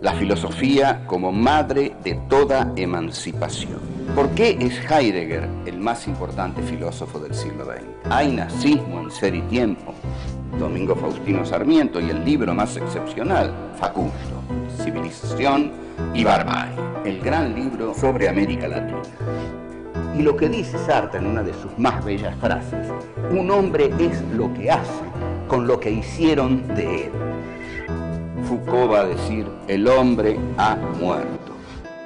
la filosofía como madre de toda emancipación. ¿Por qué es Heidegger el más importante filósofo del siglo XX? Hay nazismo en Ser y Tiempo, Domingo Faustino Sarmiento y el libro más excepcional, Facundo, Civilización y Barbarie, el gran libro sobre América Latina. Y lo que dice Sartre en una de sus más bellas frases, un hombre es lo que hace con lo que hicieron de él. Foucault va a decir, el hombre ha muerto.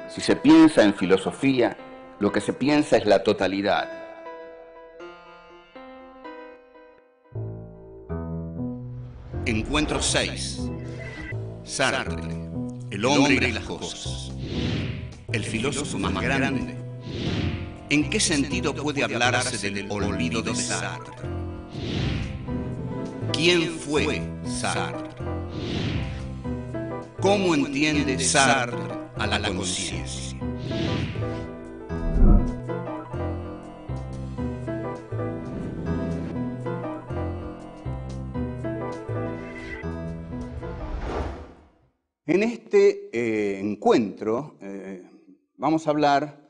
Si se piensa en filosofía, lo que se piensa es la totalidad. Encuentro 6. Sartre, el hombre y las cosas. El filósofo más grande. ¿En qué sentido puede hablarse del olvido de Sartre? ¿Quién fue Sartre? ¿Cómo entiende Sartre a la conciencia? En este eh, encuentro eh, vamos a hablar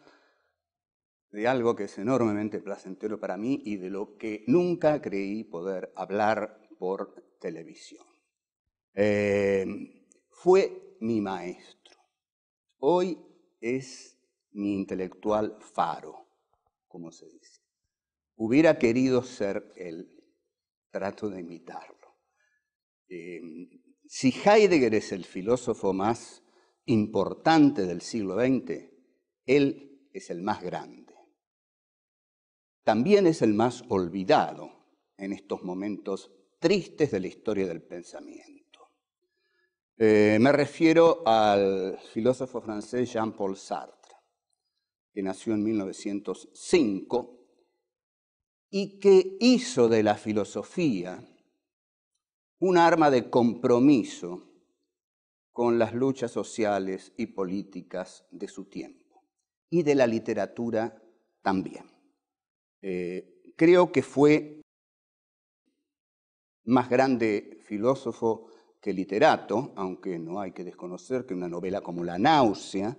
de algo que es enormemente placentero para mí y de lo que nunca creí poder hablar por televisión. Eh, fue mi maestro. Hoy es mi intelectual faro, como se dice. Hubiera querido ser él, trato de imitarlo. Si Heidegger es el filósofo más importante del siglo XX, él es el más grande. También es el más olvidado en estos momentos tristes de la historia del pensamiento. Eh, me refiero al filósofo francés Jean-Paul Sartre, que nació en 1905 y que hizo de la filosofía un arma de compromiso con las luchas sociales y políticas de su tiempo y de la literatura también. Eh, creo que fue más grande filósofo que literato, aunque no hay que desconocer que una novela como La náusea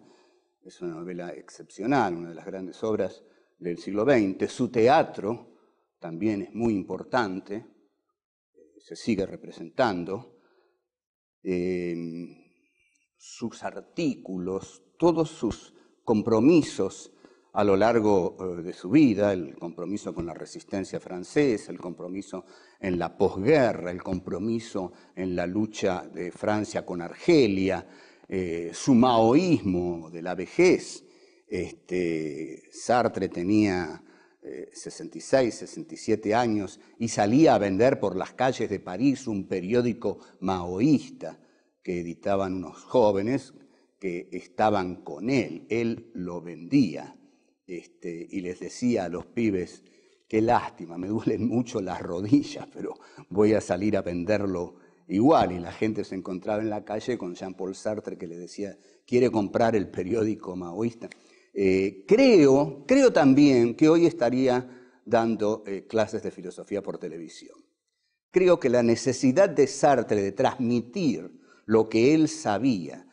es una novela excepcional, una de las grandes obras del siglo XX. Su teatro también es muy importante se sigue representando, em, sus artículos, todos sus compromisos a lo largo eh, de su vida, el compromiso con la resistencia francesa, el compromiso en la posguerra, el compromiso en la lucha de Francia con Argelia, eh, su maoísmo de la vejez. Este, Sartre tenía 66, eh, 67 años y salía a vender por las calles de París un periódico maoísta que editaban unos jóvenes que estaban con él. Él lo vendía este, y les decía a los pibes, qué lástima, me duelen mucho las rodillas, pero voy a salir a venderlo igual. Y la gente se encontraba en la calle con Jean-Paul Sartre que le decía, ¿quiere comprar el periódico maoísta? Eh, creo, creo también que hoy estaría dando eh, clases de filosofía por televisión. Creo que la necesidad de Sartre de transmitir lo que él sabía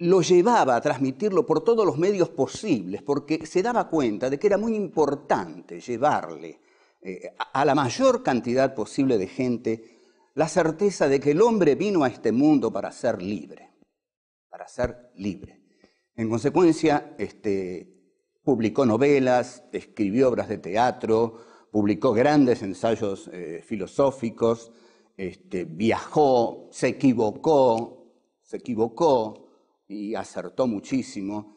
lo llevaba a transmitirlo por todos los medios posibles, porque se daba cuenta de que era muy importante llevarle eh, a la mayor cantidad posible de gente la certeza de que el hombre vino a este mundo para ser libre, para ser libre. En consecuencia, este, publicó novelas, escribió obras de teatro, publicó grandes ensayos eh, filosóficos, este, viajó, se equivocó, se equivocó y acertó muchísimo.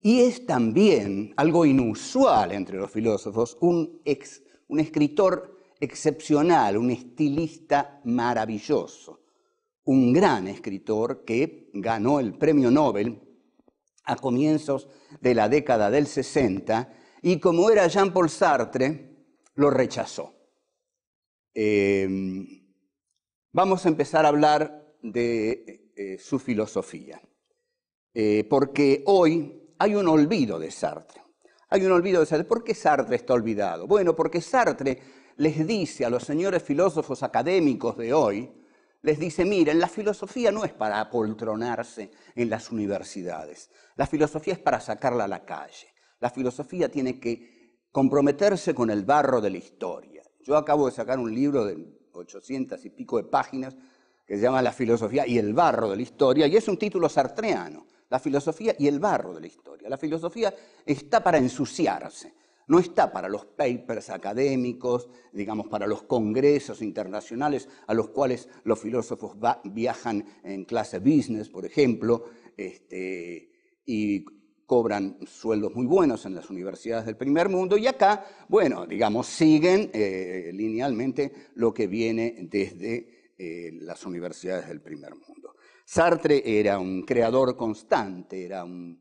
Y es también algo inusual entre los filósofos, un, escritor excepcional, un estilista maravilloso, un gran escritor que ganó el premio Nobel a comienzos de la década del 60 y como era Jean-Paul Sartre, lo rechazó. Em, vamos a empezar a hablar de eh, su filosofía, eh, porque hoy hay un olvido de Sartre. Hay un olvido de Sartre. ¿Por qué Sartre está olvidado? Bueno, porque Sartre les dice a los señores filósofos académicos de hoy, les dice, miren, la filosofía no es para apoltronarse en las universidades, la filosofía es para sacarla a la calle, la filosofía tiene que comprometerse con el barro de la historia. Yo acabo de sacar un libro de 800 y pico de páginas que se llama La filosofía y el barro de la historia, y es un título sartreano, la filosofía y el barro de la historia. La filosofía está para ensuciarse, no está para los papers académicos, digamos, para los congresos internacionales a los cuales los filósofos viajan en clase business, por ejemplo, este, y cobran sueldos muy buenos en las universidades del primer mundo, y acá, bueno, digamos, siguen eh, linealmente lo que viene desde eh, las universidades del primer mundo. Sartre era un creador constante, era un,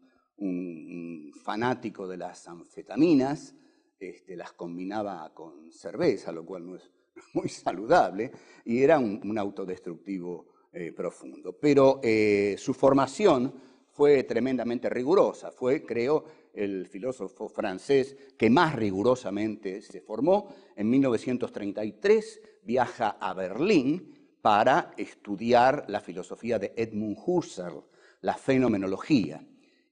fanático de las anfetaminas, este, las combinaba con cerveza, lo cual no es muy saludable, y era un, autodestructivo eh, profundo. Pero eh, su formación fue tremendamente rigurosa, fue, creo, el filósofo francés que más rigurosamente se formó. En 1933 viaja a Berlín para estudiar la filosofía de Edmund Husserl, la fenomenología.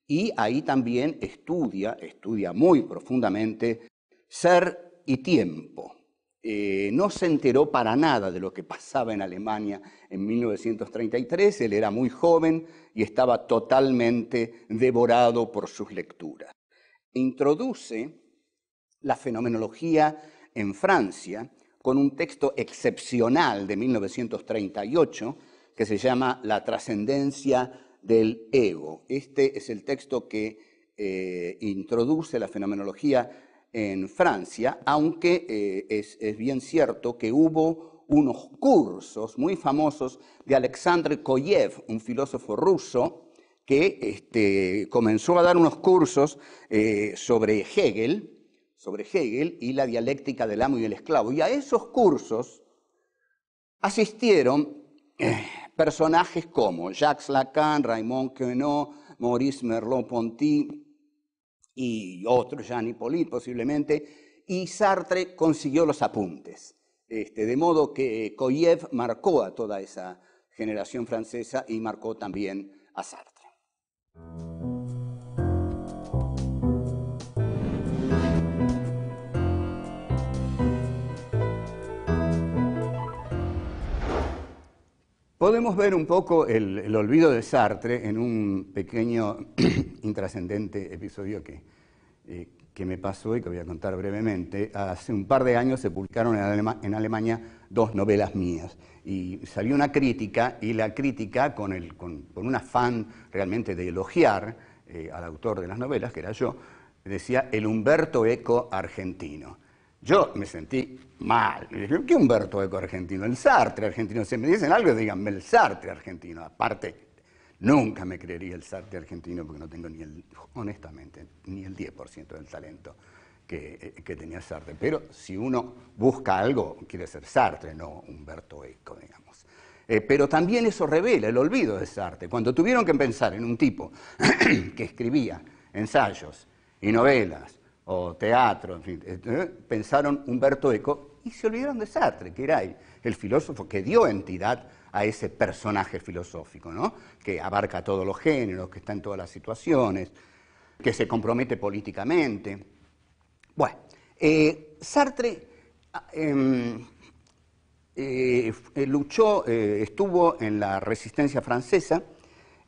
Y ahí también estudia, estudia muy profundamente ser y tiempo. Eh, no se enteró para nada de lo que pasaba en Alemania en 1933, él era muy joven y estaba totalmente devorado por sus lecturas. Introduce la fenomenología en Francia con un texto excepcional de 1938 que se llama La trascendencia del ego. Este es el texto que eh, introduce la fenomenología en Francia, aunque eh, es, bien cierto que hubo unos cursos muy famosos de Alexandre Koyev, un filósofo ruso, que este, comenzó a dar unos cursos eh, sobre Hegel, sobre Hegel y la dialéctica del amo y el esclavo. Y a esos cursos asistieron eh, personajes como Jacques Lacan, Raymond Queneau, Maurice Merleau-Ponty y otros, Jean Hippolyte posiblemente, y Sartre consiguió los apuntes. Este, de modo que Koyev marcó a toda esa generación francesa y marcó también a Sartre. Podemos ver un poco el, olvido de Sartre en un pequeño intrascendente episodio que, eh, que me pasó y que voy a contar brevemente. Hace un par de años se publicaron en, Alemania dos novelas mías y salió una crítica y la crítica con, el, con, un afán realmente de elogiar eh, al autor de las novelas, que era yo, decía el Humberto Eco argentino. Yo me sentí mal. ¿qué Humberto Eco argentino? El Sartre argentino. Si me dicen algo, díganme el Sartre argentino. Aparte, nunca me creería el Sartre argentino porque no tengo ni el, honestamente, ni el 10% del talento que, que, tenía Sartre. Pero si uno busca algo, quiere ser Sartre, no Humberto Eco, digamos. Eh, pero también eso revela el olvido de Sartre. Cuando tuvieron que pensar en un tipo que escribía ensayos y novelas o teatro, en fin, eh, pensaron Humberto Eco y se olvidaron de Sartre, que era el filósofo que dio entidad a ese personaje filosófico, ¿no? que abarca todos los géneros, que está en todas las situaciones, que se compromete políticamente. Bueno, eh, Sartre em, eh, luchó, estuvo en la resistencia francesa,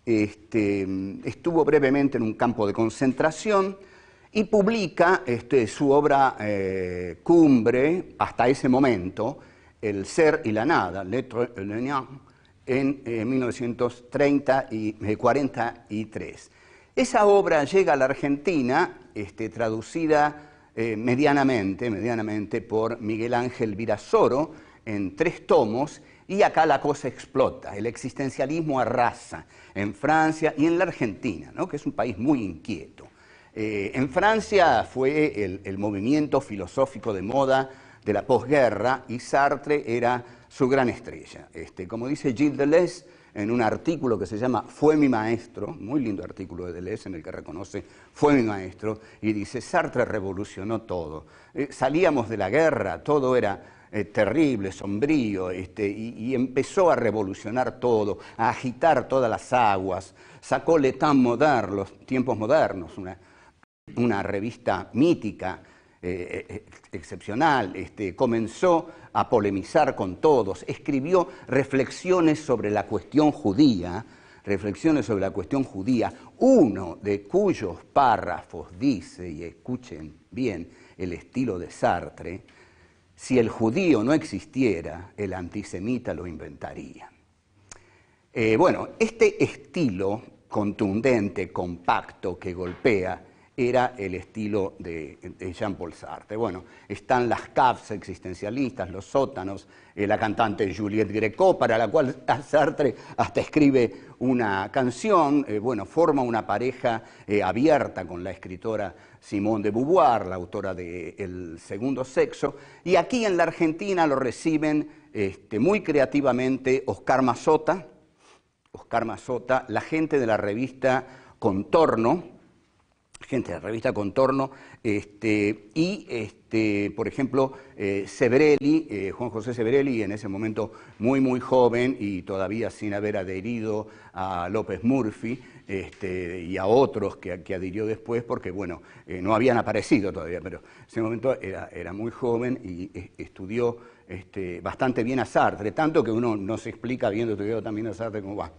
este, estuvo brevemente en un campo de concentración, y publica este, su obra eh, cumbre hasta ese momento, El ser y la nada, L'être et en 1930 y 43. Eh, Esa obra llega a la Argentina, este, traducida eh, medianamente, medianamente por Miguel Ángel Virasoro en tres tomos, y acá la cosa explota. El existencialismo arrasa en Francia y en la Argentina, ¿no? que es un país muy inquieto. Eh, en Francia fue el, movimiento filosófico de moda de la posguerra y Sartre era su gran estrella. Este, como dice Gilles Deleuze en un artículo que se llama Fue mi maestro, muy lindo artículo de Deleuze en el que reconoce Fue mi maestro, y dice, Sartre revolucionó todo. Eh, salíamos de la guerra, todo era eh, terrible, sombrío, este, y, empezó a revolucionar todo, a agitar todas las aguas. Sacó L'État Moderne, los tiempos modernos, una, una revista mítica, eh, eh, excepcional, este, comenzó a polemizar con todos, escribió reflexiones sobre la cuestión judía, reflexiones sobre la cuestión judía, uno de cuyos párrafos dice, y escuchen bien el estilo de Sartre, si el judío no existiera, el antisemita lo inventaría. Eh, bueno, este estilo contundente, compacto, que golpea, era el estilo de, Jean-Paul Sartre. Bueno, están las caves existencialistas, los sótanos, eh, la cantante Juliette Greco, para la cual Sartre hasta escribe una canción, eh, bueno, forma una pareja eh, abierta con la escritora Simone de Beauvoir, la autora de El segundo sexo, y aquí en la Argentina lo reciben este, muy creativamente Oscar Mazota, Oscar Mazota, la gente de la revista Contorno, gente de la revista Contorno, este, y, este, por ejemplo, eh, eh, Juan José Sebrelli, en ese momento muy, muy joven y todavía sin haber adherido a López Murphy este, y a otros que, adhirió después, porque, bueno, eh, no habían aparecido todavía, pero en ese momento era, muy joven y estudió este, bastante bien a Sartre, tanto que uno no se explica viendo estudiado también a Sartre cómo va.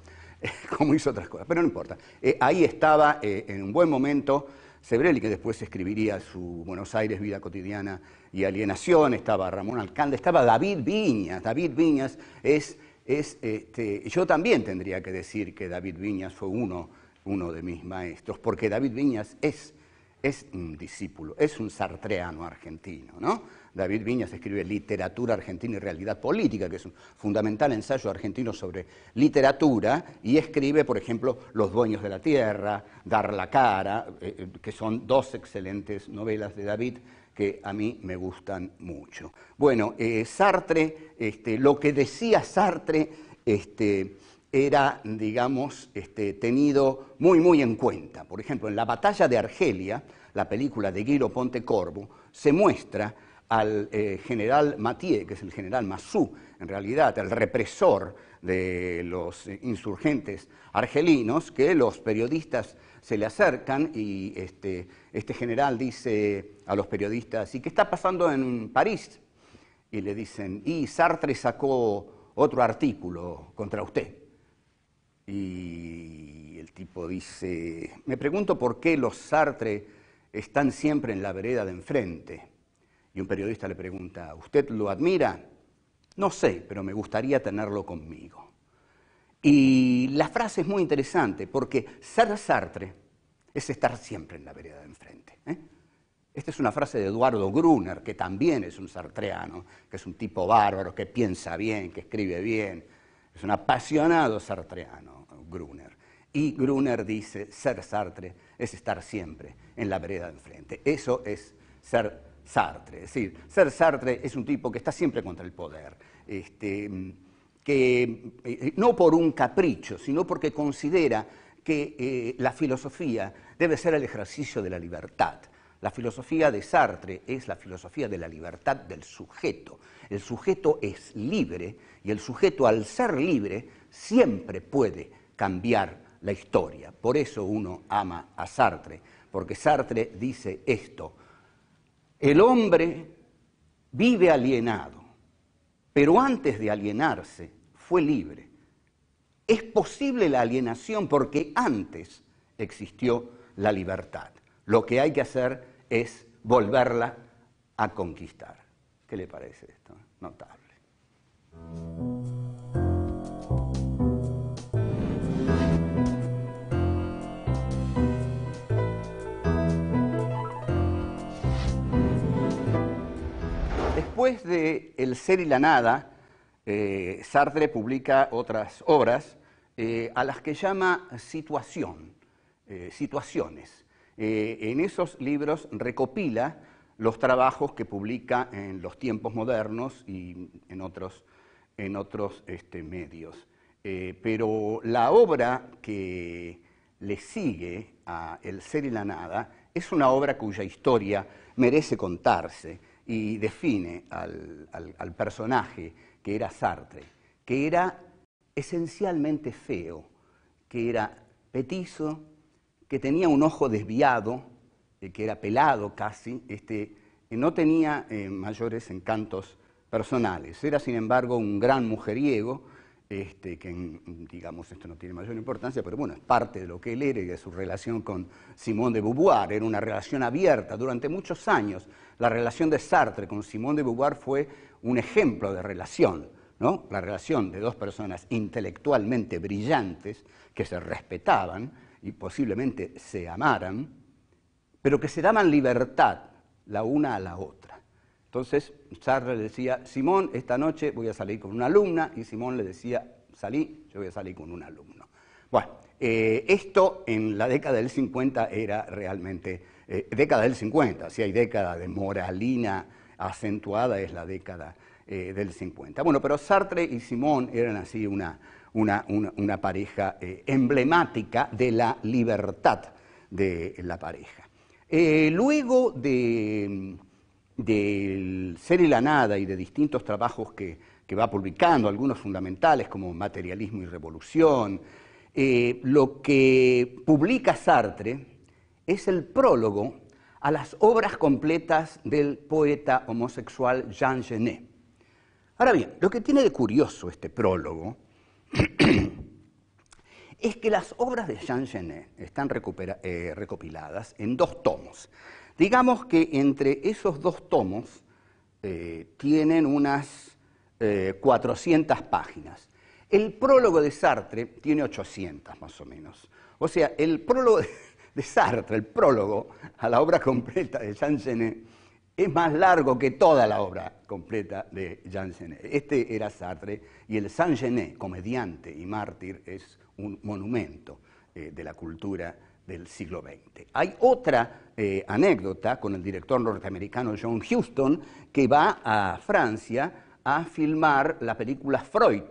como hizo otras cosas, pero no importa. ahí estaba en un buen momento Sebrelli, que después escribiría su Buenos Aires, Vida Cotidiana y Alienación, estaba Ramón Alcalde, estaba David Viñas. David Viñas es, es este, yo también tendría que decir que David Viñas fue uno, uno de mis maestros, porque David Viñas es, es un discípulo, es un sartreano argentino, ¿no? David Viñas escribe Literatura Argentina y Realidad Política, que es un fundamental ensayo argentino sobre literatura, y escribe, por ejemplo, Los Dueños de la Tierra, Dar la Cara, eh, eh, que son dos excelentes novelas de David que a mí me gustan mucho. Bueno, eh, Sartre, este, lo que decía Sartre este, era, digamos, este, tenido muy, muy en cuenta. Por ejemplo, en la batalla de Argelia, la película de Guido Pontecorvo, se muestra al eh, general Mathieu, que es el general Massou, en realidad, el represor de los insurgentes argelinos, que los periodistas se le acercan y este, este general dice a los periodistas, ¿y qué está pasando en París? Y le dicen, y Sartre sacó otro artículo contra usted. Y el tipo dice, me pregunto por qué los Sartre están siempre en la vereda de enfrente. Y un periodista le pregunta, ¿usted lo admira? No sé, pero me gustaría tenerlo conmigo. Y la frase es muy interesante porque ser Sartre es estar siempre en la vereda de enfrente. ¿eh? Esta es una frase de Eduardo Gruner, que también es un sartreano, que es un tipo bárbaro, que piensa bien, que escribe bien. Es un apasionado sartreano, Gruner. Y Gruner dice, ser Sartre es estar siempre en la vereda de enfrente. Eso es ser Sartre. Es decir, ser Sartre es un tipo que está siempre contra el poder, este, que eh, no por un capricho, sino porque considera que eh, la filosofía debe ser el ejercicio de la libertad. La filosofía de Sartre es la filosofía de la libertad del sujeto. El sujeto es libre y el sujeto al ser libre siempre puede cambiar la historia. Por eso uno ama a Sartre, porque Sartre dice esto, el hombre vive alienado, pero antes de alienarse fue libre. Es posible la alienación porque antes existió la libertad. Lo que hay que hacer es volverla a conquistar. ¿Qué le parece esto? Notable. Después de El ser y la nada, eh, Sartre publica otras obras eh, a las que llama situación, eh, situaciones. en esos libros recopila los trabajos que publica en los tiempos modernos y en otros, este, medios. pero la obra que le sigue a El ser y la nada es una obra cuya historia merece contarse y define al, al personaje que era Sartre, que era esencialmente feo, que era petizo, que tenía un ojo desviado, eh, que era pelado casi, este, no tenía eh, mayores encantos personales. Era, sin embargo, un gran mujeriego, este, que, digamos, esto no tiene mayor importancia, pero bueno, es parte de lo que él era y de su relación con Simone de Beauvoir. Era una relación abierta durante muchos años. La relación de Sartre con Simone de Beauvoir fue un ejemplo de relación, ¿no? La relación de dos personas intelectualmente brillantes que se respetaban y posiblemente se amaran, pero que se daban libertad la una a la otra. Entonces Sartre le decía, Simón, esta noche voy a salir con una alumna, y Simón le decía, salí, yo voy a salir con un alumno. Bueno, eh, esto en la década del 50 era realmente, eh, década del 50, si hay década de moralina acentuada, es la década eh, del 50. Bueno, pero Sartre y Simón eran así una, una, pareja emblemática de la libertad de la pareja. Luego de, Ser y la Nada y de distintos trabajos que, va publicando, algunos fundamentales como Materialismo y Revolución, eh, lo que publica Sartre es el prólogo a las obras completas del poeta homosexual Jean Genet. Ahora bien, lo que tiene de curioso este prólogo es que las obras de Jean Genet están eh, recopiladas en dos tomos. Digamos que entre esos dos tomos eh, tienen unas 400 eh, páginas. El prólogo de Sartre tiene 800 más o menos. O sea, el prólogo de Sartre, el prólogo a la obra completa de Jean Genet, es más largo que toda la obra completa de Jean Genet. Este era Sartre y el Saint Genet, comediante y mártir, es un monumento eh, de la cultura del siglo XX. Hay otra eh, anécdota con el director norteamericano John Huston que va a Francia a filmar la película Freud,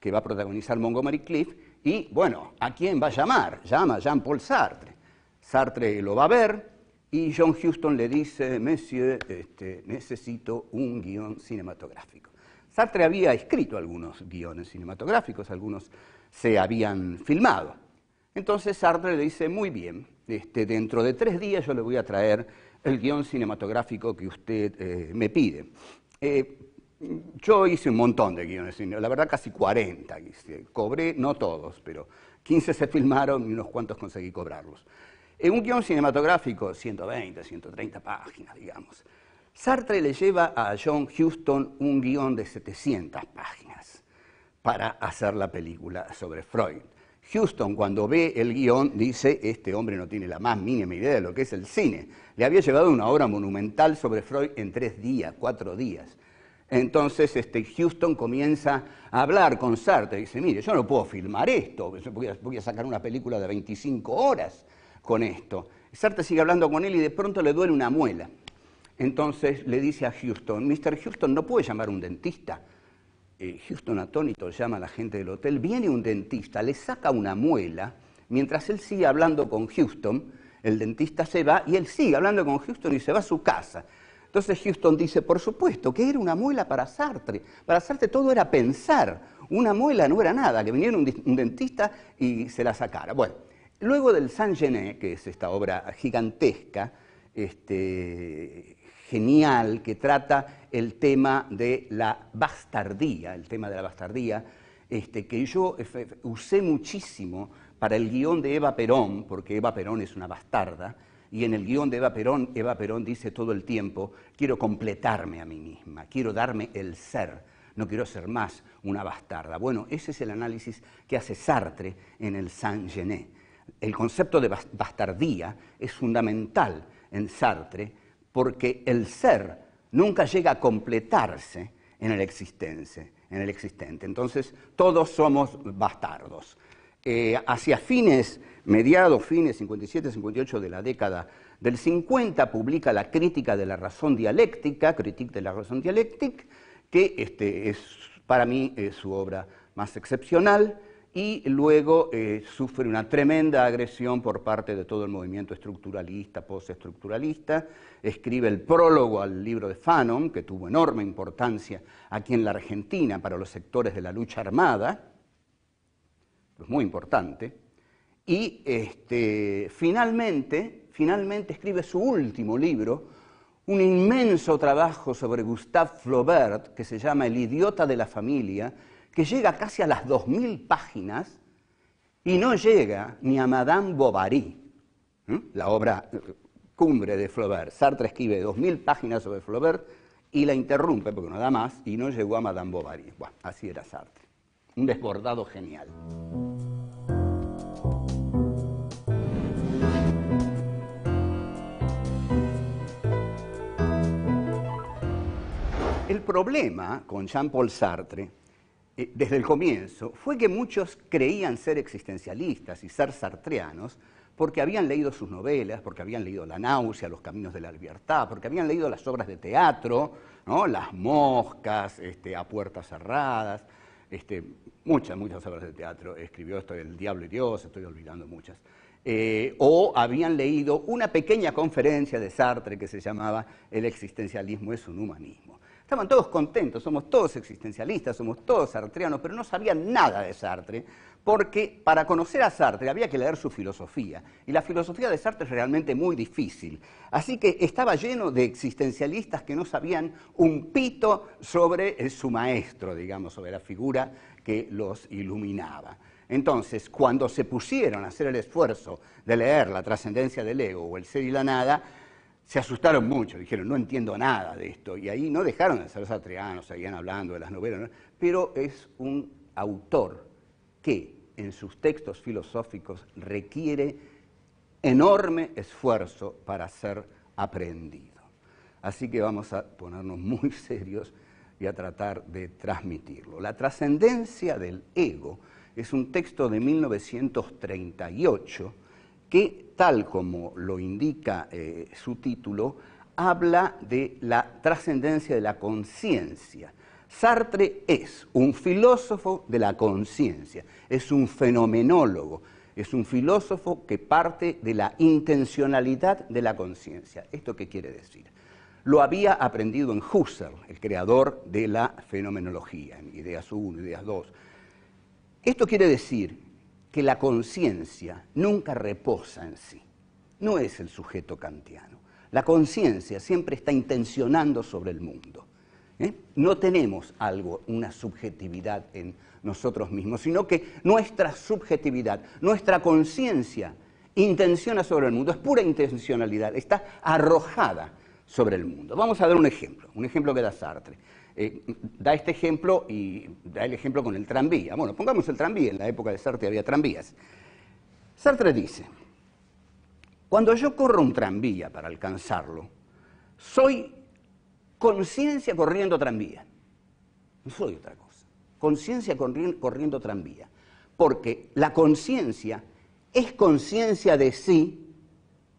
que va a protagonizar Montgomery Cliff, y bueno, ¿a quién va a llamar? Llama a Jean-Paul Sartre. Sartre lo va a ver y John Huston le dice, Monsieur, este, necesito un guion cinematográfico. Sartre había escrito algunos guiones cinematográficos, algunos se habían filmado. Entonces Sartre le dice, muy bien, este, dentro de tres días yo le voy a traer el guion cinematográfico que usted eh, me pide. Eh, yo hice un montón de guiones, la verdad casi 40. Cobré, no todos, pero 15 se filmaron y unos cuantos conseguí cobrarlos. En un guion cinematográfico, 120, 130 páginas, digamos. Sartre le lleva a John Huston un guion de 700 páginas para hacer la película sobre Freud. Houston, cuando ve el guion, dice, este hombre no tiene la más mínima idea de lo que es el cine. Le había llevado una obra monumental sobre Freud en tres días, cuatro días. Entonces este, Houston comienza a hablar con Sartre y dice, mire, yo no puedo filmar esto, voy a, sacar una película de 25 horas con esto. Sartre sigue hablando con él y de pronto le duele una muela. Entonces le dice a Houston, Mr. Houston, ¿no puede llamar a un dentista? Eh, Houston atónito llama a la gente del hotel, viene un dentista, le saca una muela, mientras él sigue hablando con Houston, el dentista se va y él sigue hablando con Houston y se va a su casa. Entonces Houston dice, por supuesto, que era una muela para Sartre. Para Sartre todo era pensar. Una muela no era nada, que viniera un, dentista y se la sacara. Bueno, luego del Saint-Genet, que es esta obra gigantesca, este, genial que trata el tema de la bastardía, el tema de la bastardía, este, que yo usé muchísimo para el guion de Eva Perón, porque Eva Perón es una bastarda, y en el guion de Eva Perón, Eva Perón dice todo el tiempo, quiero completarme a mí misma, quiero darme el ser, no quiero ser más una bastarda. Bueno, ese es el análisis que hace Sartre en el Saint-Genet. El concepto de bastardía es fundamental en Sartre porque el ser nunca llega a completarse en el existente. En el existente. Entonces, todos somos bastardos. Eh, hacia fines, mediados, fines 57, 58 de la década del 50, publica la Crítica de la Razón Dialéctica, Critique de la Razón Dialéctica, que este, es para mí es su obra más excepcional. y luego eh, sufre una tremenda agresión por parte de todo el movimiento estructuralista, postestructuralista, escribe el prólogo al libro de Fanon, que tuvo enorme importancia aquí en la Argentina para los sectores de la lucha armada, es muy importante, y este, finalmente, finalmente escribe su último libro, un inmenso trabajo sobre Gustave Flaubert, que se llama El idiota de la familia, que llega casi a las 2.000 páginas y no llega ni a Madame Bovary, la obra eh, cumbre de Flaubert. Sartre escribe 2.000 páginas sobre Flaubert y la interrumpe porque no da más y no llegó a Madame Bovary. Bueno, así era Sartre. Un desbordado genial. El problema con Jean-Paul Sartre eh, desde el comienzo fue que muchos creían ser existencialistas y ser sartreanos porque habían leído sus novelas, porque habían leído La náusea, Los caminos de la libertad, porque habían leído las obras de teatro, Las moscas, este, A puertas cerradas, este, muchas, muchas obras de teatro. Escribió esto El diablo y Dios, estoy olvidando muchas. Eh, o habían leído una pequeña conferencia de Sartre que se llamaba El existencialismo es un humanismo. Estaban todos contentos, somos todos existencialistas, somos todos sartreanos, pero no sabían nada de Sartre, porque para conocer a Sartre había que leer su filosofía, y la filosofía de Sartre es realmente muy difícil. Así que estaba lleno de existencialistas que no sabían un pito sobre eh, su maestro, digamos, sobre la figura que los iluminaba. Entonces, cuando se pusieron a hacer el esfuerzo de leer La trascendencia del ego o El ser y la nada, se asustaron mucho, dijeron, no entiendo nada de esto, y ahí no dejaron de ser satrianos, seguían hablando de las novelas, pero es un autor que en sus textos filosóficos requiere enorme esfuerzo para ser aprendido. Así que vamos a ponernos muy serios y a tratar de transmitirlo. La trascendencia del ego es un texto de 1938 que, tal como lo indica eh, su título, habla de la trascendencia de la conciencia. Sartre es un filósofo de la conciencia, es un fenomenólogo, es un filósofo que parte de la intencionalidad de la conciencia. ¿Esto qué quiere decir? Lo había aprendido en Husserl, el creador de la fenomenología, en Ideas 1, Ideas 2. Esto quiere decir que la conciencia nunca reposa en sí. No es el sujeto kantiano. La conciencia siempre está intencionando sobre el mundo. ¿Eh? No tenemos algo, una subjetividad en nosotros mismos, sino que nuestra subjetividad, nuestra conciencia intenciona sobre el mundo, es pura intencionalidad, está arrojada sobre el mundo. Vamos a dar un ejemplo, un ejemplo que da Sartre. Eh, da este ejemplo y da el ejemplo con el tranvía. Bueno, pongamos el tranvía, en la época de Sartre había tranvías. Sartre dice, cuando yo corro un tranvía para alcanzarlo, soy conciencia corriendo tranvía. No soy otra cosa. Conciencia corriendo tranvía. Porque la conciencia es conciencia de sí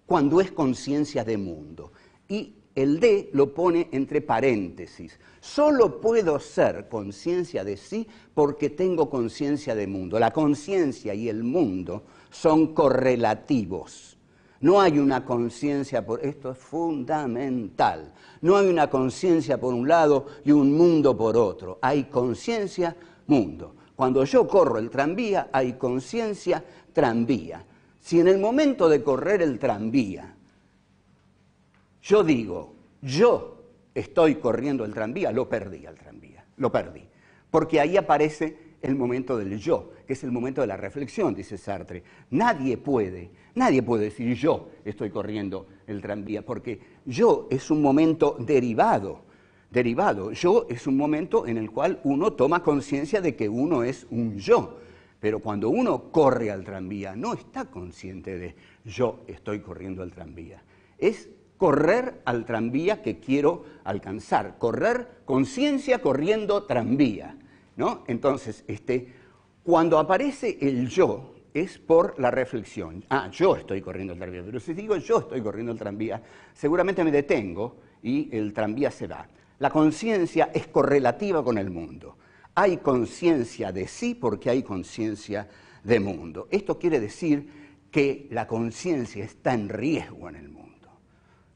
cuando es conciencia de mundo. Y el D lo pone entre paréntesis. Solo puedo ser conciencia de sí porque tengo conciencia de mundo. La conciencia y el mundo son correlativos. No hay una conciencia por esto es fundamental. No hay una conciencia por un lado y un mundo por otro. Hay conciencia, mundo. Cuando yo corro el tranvía, hay conciencia, tranvía. Si en el momento de correr el tranvía yo digo, yo estoy corriendo el tranvía, lo perdí al tranvía, lo perdí. Porque ahí aparece el momento del yo, que es el momento de la reflexión, dice Sartre. Nadie puede, nadie puede decir yo estoy corriendo el tranvía, porque yo es un momento derivado, derivado. Yo es un momento en el cual uno toma conciencia de que uno es un yo. Pero cuando uno corre al tranvía, no está consciente de yo estoy corriendo al tranvía. Es correr al tranvía que quiero alcanzar, correr conciencia corriendo tranvía. ¿No? Entonces, este, cuando aparece el yo, es por la reflexión. Ah, yo estoy corriendo el tranvía, pero si digo yo estoy corriendo el tranvía, seguramente me detengo y el tranvía se va. La conciencia es correlativa con el mundo. Hay conciencia de sí porque hay conciencia de mundo. Esto quiere decir que la conciencia está en riesgo en el mundo.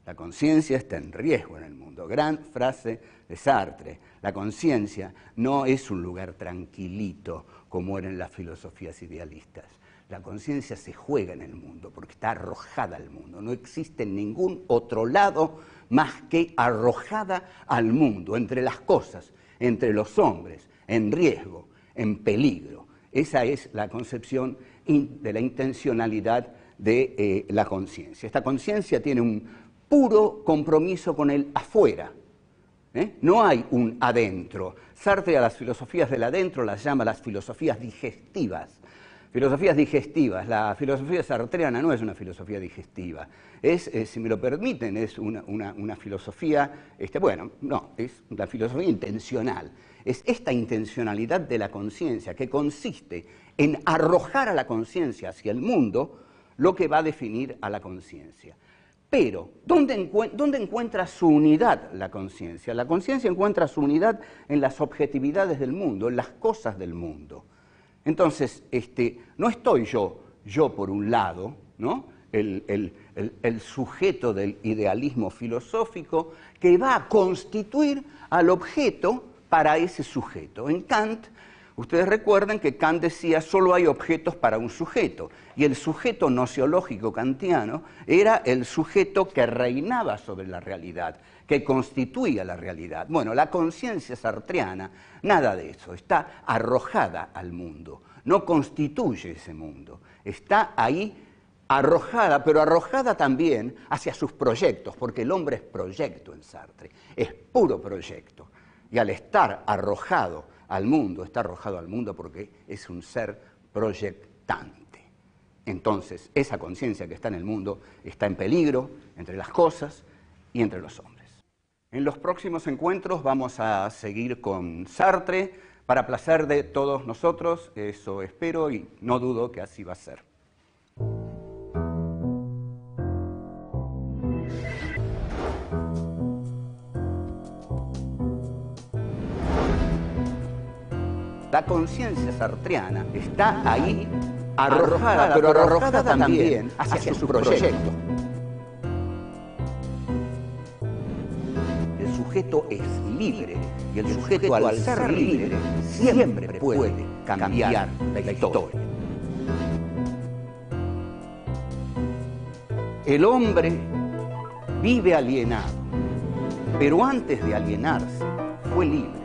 La conciencia está en riesgo en el mundo. Gran frase de Sartre. La conciencia no es un lugar tranquilito como eran las filosofías idealistas. La conciencia se juega en el mundo porque está arrojada al mundo. No existe en ningún otro lado más que arrojada al mundo, entre las cosas, entre los hombres, en riesgo, en peligro. Esa es la concepción de la intencionalidad de eh, la conciencia. Esta conciencia tiene un puro compromiso con el afuera. ¿Eh? No hay un adentro. Sartre a las filosofías del adentro las llama las filosofías digestivas. Filosofías digestivas. La filosofía sartreana no es una filosofía digestiva. Es, eh, si me lo permiten, es una, filosofía, este, bueno, no, es la filosofía intencional. Es esta intencionalidad de la conciencia que consiste en arrojar a la conciencia hacia el mundo lo que va a definir a la conciencia. Pero, ¿dónde, ¿dónde, encuentra su unidad la conciencia? La conciencia encuentra su unidad en las objetividades del mundo, en las cosas del mundo. Entonces, este, no estoy yo, yo por un lado, ¿no? El, sujeto del idealismo filosófico que va a constituir al objeto para ese sujeto. En Kant, ustedes recuerdan que Kant decía solo hay objetos para un sujeto, y el sujeto nociológico kantiano era el sujeto que reinaba sobre la realidad, que constituía la realidad. Bueno, la conciencia sartreana, nada de eso, está arrojada al mundo, no constituye ese mundo, está ahí arrojada, pero arrojada también hacia sus proyectos, porque el hombre es proyecto en Sartre, es puro proyecto. Y al estar arrojado al mundo, está arrojado al mundo porque es un ser proyectante. Entonces, esa conciencia que está en el mundo está en peligro entre las cosas y entre los hombres. En los próximos encuentros vamos a seguir con Sartre para placer de todos nosotros, eso espero y no dudo que así va a ser. La conciencia sartreana está ahí arrojada, pero arrojada también hacia su proyecto. sujeto es libre y el sujeto al ser libre siempre puede cambiar la historia. El hombre vive alienado, pero antes de alienarse fue libre.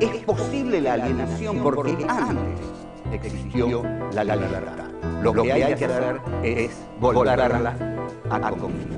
Es posible la alienación porque antes existió la libertad. Lo que hay que hacer es volverla a conquistar.